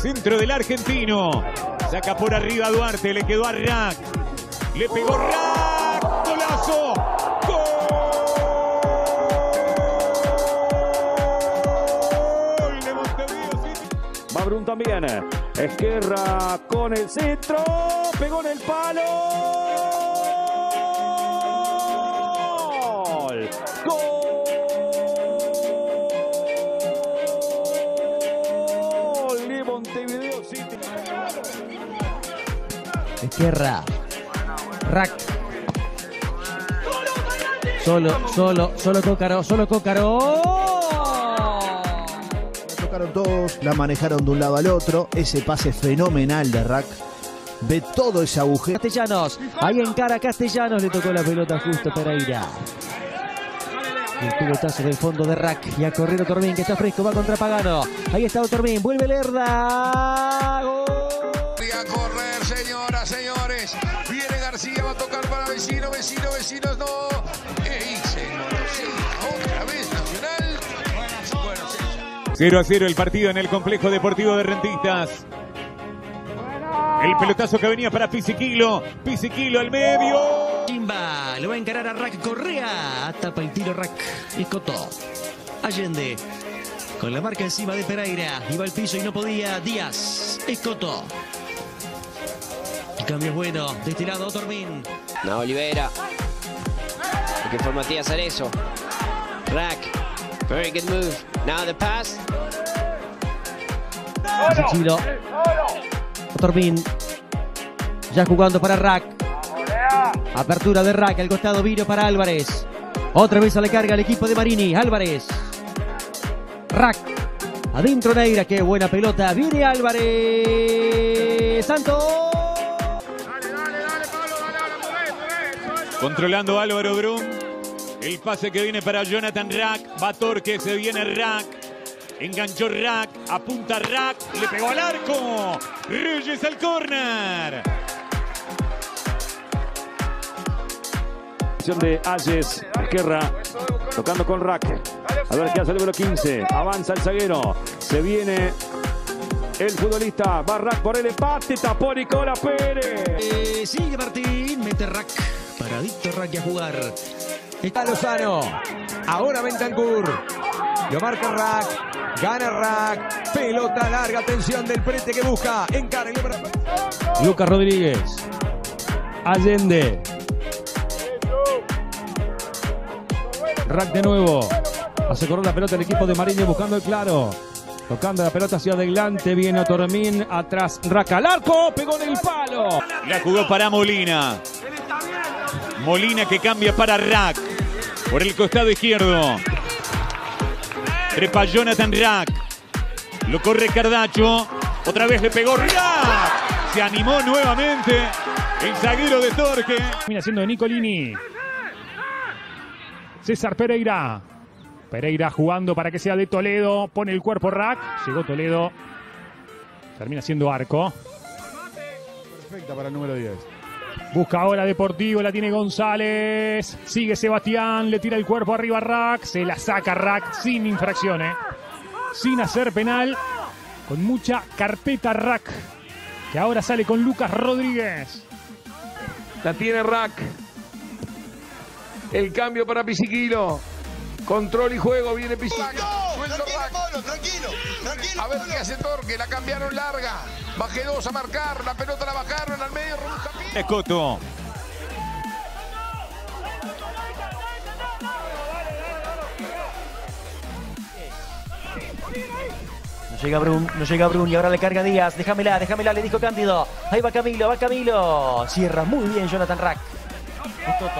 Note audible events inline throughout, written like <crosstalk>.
centro del argentino. Saca por arriba Duarte, le quedó a Rack. Le pegó Rack. Golazo. Gol Brun también. Esquerra con el centro. Pegó en el palo. Esquerra. Rack. Solo, solo, solo Cócaro, solo Cócaro. Tocaron todos, la manejaron de un lado al otro. Ese pase fenomenal de Rack. Ve todo ese agujero. Castellanos, ahí encara Castellanos, le tocó la pelota justo a Pereira. El pilotazo del fondo de Rack. Y a correr Otormín, que está fresco, va contra Pagano. Ahí está Otormín, vuelve Lerda. Gol. Vecino, vecino, vecinos, no. E hice, no lo sé. Otra vez Nacional. Bueno, sí. 0 a 0 el partido en el complejo deportivo de Rentistas. El pelotazo que venía para Pisiquilo. Pisiquilo al medio. Chimba, lo va a encarar a Rack Correa. Tapa el tiro Rack. Escotó. Allende. Con la marca encima de Pereira. Iba al piso y no podía. Díaz. Escotó. El cambio es bueno. De este lado, Otormín. No, Olivera. Looking for Matías Arezo. Rack. Very good move. Now the pass. Chilo. Otormín. Ya jugando para Rack. Apertura de Rack. Al costado vino para Álvarez. Otra vez a la carga el equipo de Marini. Álvarez. Rack. Adentro Neira. Qué buena pelota. Viene Álvarez. Santos. Controlando Álvaro Brum. El pase que viene para Jonathan Rack. Va Torque, se viene Rack. Enganchó Rack. Apunta Rack. Le pegó al arco. Reyes al córner. Acción de Ayes. Esquerra. Tocando con Rack. A ver qué hace el número 15. Avanza el zaguero. Se viene el futbolista. Va Rack por el empate. Tapó Nicola Pérez. Eh, sigue Martín. Mete Rack. Paradito Rack a jugar. Está Lozano. Ahora Bentancur. Lo marca Rack. Gana Rack. Pelota larga. Atención del frente que busca. Encara. Lucas Rodríguez. Allende. Rack de nuevo. Hace correr la pelota el equipo de Marini buscando el claro. Tocando la pelota hacia adelante. Viene Otormín. Atrás Rack al arco. Pegó en el palo. La jugó para Molina. Molina que cambia para Rack. Por el costado izquierdo. Trepa Jonathan Rack. Lo corre Cardacho. Otra vez le pegó Rack. Se animó nuevamente el zaguero de Torque. Termina siendo de Nicolini. César Pereira. Pereira jugando para que sea de Toledo. Pone el cuerpo rack. Llegó Toledo. Termina siendo arco. Perfecta para el número 10. Busca ahora Deportivo, la tiene González. Sigue Sebastián, le tira el cuerpo arriba a Rack. Se la saca Rack sin infracciones. Sin hacer penal. Con mucha carpeta Rack. Que ahora sale con Lucas Rodríguez. La tiene Rack. El cambio para Pisiquilo. Control y juego. Viene Pisiquilo. Rack. tranquilo, tranquilo. A ver qué hace Torque. La cambiaron larga. Bajé dos a marcar. La pelota la bajaron al medio. Escoto. No llega Brun, no llega Brun y ahora le carga Díaz. Déjamela, déjamela, le dijo Cándido. Ahí va Camilo, va Camilo. Cierra muy bien Jonathan Rack.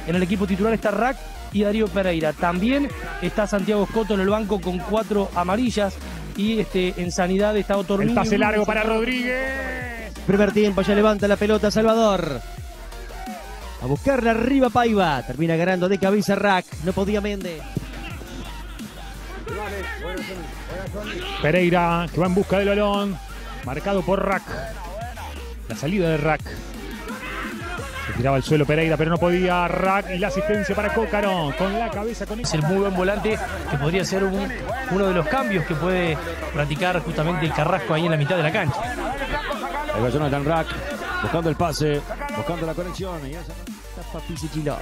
En el equipo titular está Rack y Darío Pereira. También está Santiago Escoto en el banco con cuatro amarillas. Y este, en sanidad está El Otormini. pase largo para Rodríguez. Primer tiempo, ya levanta la pelota Salvador. A buscarla arriba Paiva. Termina ganando de cabeza Rack. No podía Méndez. Pereira que va en busca del balón. Marcado por Rack. La salida de Rack. Se tiraba al suelo Pereira, pero no podía. Rack y la asistencia para Cócaro. Con la cabeza con Es el muy buen volante que podría ser un- uno de los cambios que puede practicar justamente el Carrasco ahí en la mitad de la cancha. Ahí va Jonathan Rack buscando el pase, buscando la conexión. Y Pisicilo.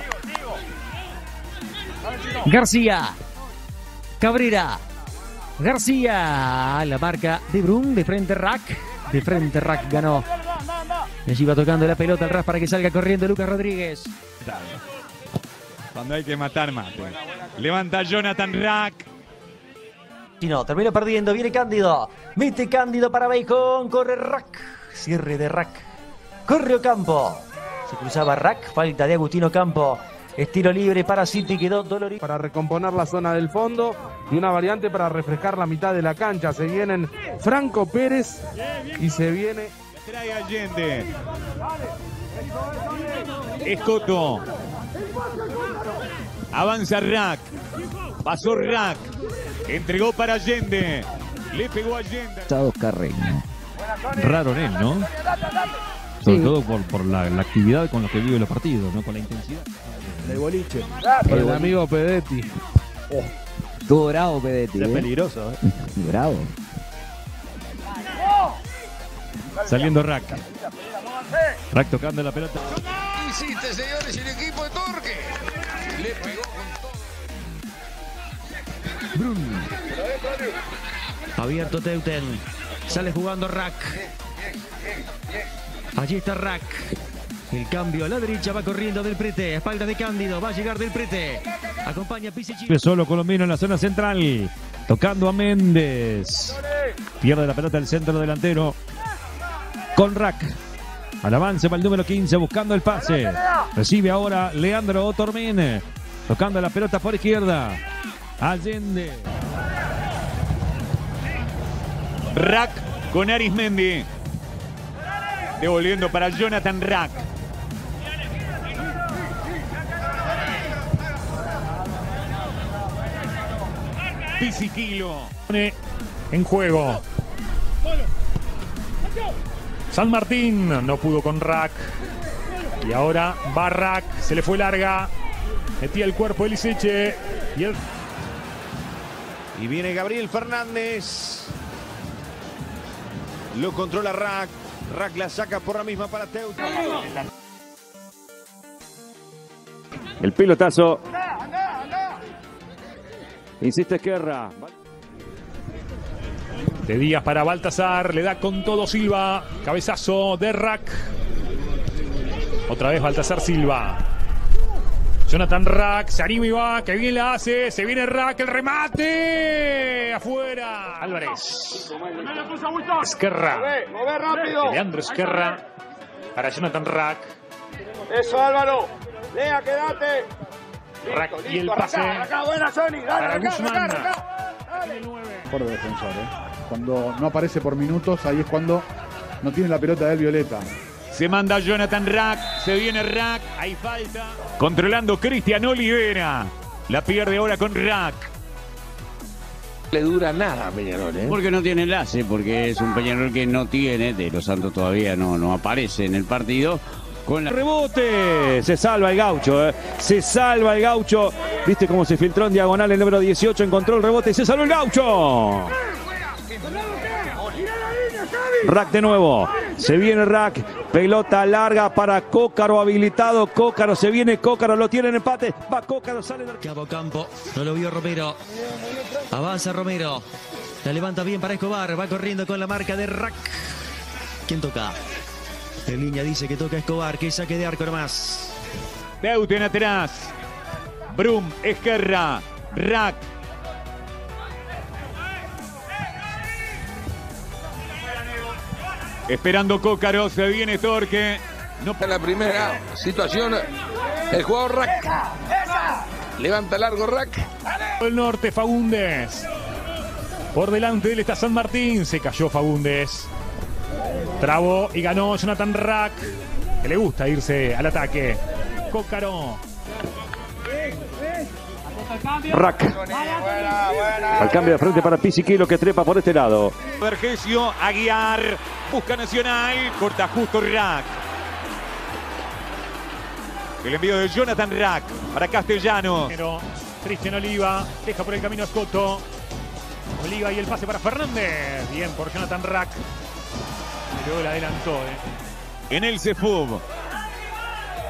García. Cabrera. García. La marca de Brum. De frente Rack. De frente Rack ganó. Y allí va tocando la pelota al ras para que salga corriendo Lucas Rodríguez. Cuando hay que matar, mate. Levanta Jonathan Rack. Y no, termina perdiendo. Viene Cándido. Mete Cándido para Bacon. Corre Rack. Cierre de Rack. Corre Ocampo. Se cruzaba Rack. Falta de Agustino Campo. Estilo libre para City. Quedó dolorido. para recomponer la zona del fondo y una variante para refrescar la mitad de la cancha. Se vienen Franco Pérez y se viene Trae Allende. Escoto. Avanza Rack. Pasó Rack. Entregó para Allende. Le pegó a Allende. Carreño. Raro en él, ¿no? Sobre todo por, por la, la actividad con la que vive los partidos, ¿no? Con la intensidad. El boliche. por el amigo Pedetti. Estuvo bravo, Pedetti. Es ¿eh? peligroso, ¿eh? <laughs> Bravo. Saliendo Rack. Rack tocando la pelota. Hiciste, señores, el equipo de Torque. Le pegó con todo. Abierto Teuten. Sale jugando Rack. Allí está Rack. El cambio a la derecha va corriendo del Prete. A espaldas de Cándido. Va a llegar del Prete. Acompaña Pisic. Solo Colombino en la zona central. Tocando a Méndez. Pierde la pelota el centro delantero. Con Rack. Al avance va el número 15 buscando el pase. Recibe ahora Leandro Otormen. Tocando la pelota por izquierda. Allende. Rack con Arismendi. Devolviendo para Jonathan Rack. Pisiquilo. Pone en juego. San Martín no pudo con Rack. Y ahora va Rack. Se le fue larga. Metía el cuerpo Eliseche. Y el Y viene Gabriel Fernández. Lo controla Rack. Rack la saca por la misma para Teut. El pilotazo. Insiste Esquerra. De Díaz para Baltasar. Le da con todo Silva. Cabezazo de Rack. Otra vez Baltasar Silva. Jonathan Rack se anima y va. Que bien la hace. Se viene Rack. El remate. Afuera. Álvarez. Esquerra. Leandro Esquerra. Para Jonathan Rack. Eso Álvaro. Lea, quédate. Rack y el pase. buena Sony. Para Guzmán. Por defensor, ¿eh? Cuando no aparece por minutos, ahí es cuando no tiene la pelota del Violeta. Se manda Jonathan Rack. Se viene Rack. Hay falta. Controlando Cristian Olivera. La pierde ahora con Rack. Le dura nada a Peñarol, ¿eh? Porque no tiene enlace, porque es un Peñarol que no tiene, de los Santos todavía no, no aparece en el partido. Con la... Rebote. Se salva el gaucho. eh. Se salva el gaucho. ¿Viste cómo se filtró en diagonal el número 18? Encontró el rebote. Se salvó el gaucho. Rack de nuevo. Se viene Rack. Pelota larga para Cócaro habilitado. Cócaro se viene. Cócaro lo tiene en empate. Va Cócaro, sale del Cabo Campo. No lo vio Romero. Avanza Romero. La levanta bien para Escobar. Va corriendo con la marca de Rack. ¿Quién toca? En línea dice que toca Escobar. Que saque de arco nomás. Teuten atrás. Brum, Esquerra, Rack. Esperando Cócaro, se viene Torque. No En la primera situación, el jugador Rack. Levanta largo Rack. El norte, Fagundes. Por delante de él está San Martín. Se cayó Fagundes. Trabó y ganó Jonathan Rack. Que le gusta irse al ataque. Cócaro. Rack. Al cambio de frente para Pisiquilo que trepa por este lado. Vergesio, Aguiar, busca Nacional, corta justo Rack. El envío de Jonathan Rack para Castellano. Pero Cristian Oliva deja por el camino a Scotto. Oliva y el pase para Fernández. Bien por Jonathan Rack. Luego la adelantó. ¿eh? En el CEFUB.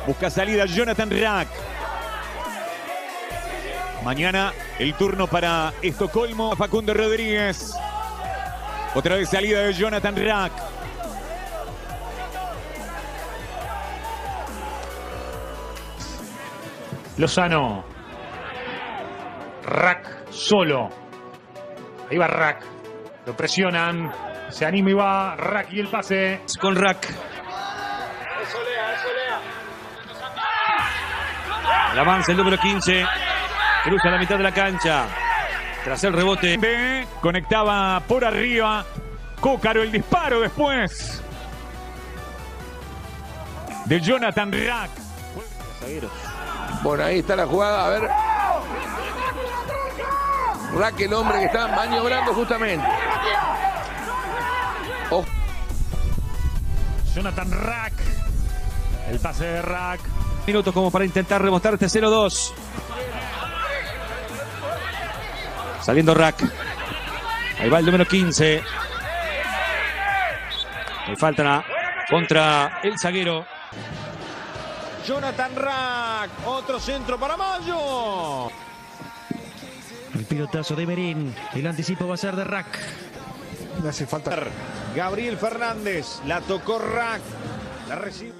Busca salida Jonathan Rack. Mañana el turno para Estocolmo. Facundo Rodríguez. Otra vez salida de Jonathan Rack. Lozano. Rack solo. Ahí va Rack. Lo presionan. Se anima y va Rack y el pase. Con Rack. El avance el número 15. Cruza la mitad de la cancha. Tras el rebote. Conectaba por arriba. Cócaro el disparo después. De Jonathan Rack. Bueno, ahí está la jugada. A ver. Rack, el hombre que está maniobrando justamente. Jonathan Rack. El pase de Rack. Minutos como para intentar remontar este 0-2. Saliendo Rack. Ahí va el número 15. Le falta contra el zaguero. Jonathan Rack. Otro centro para Mayo. El pilotazo de Merín. El anticipo va a ser de Rack. Le hace falta. Gabriel Fernández. La tocó Rack. La recibe.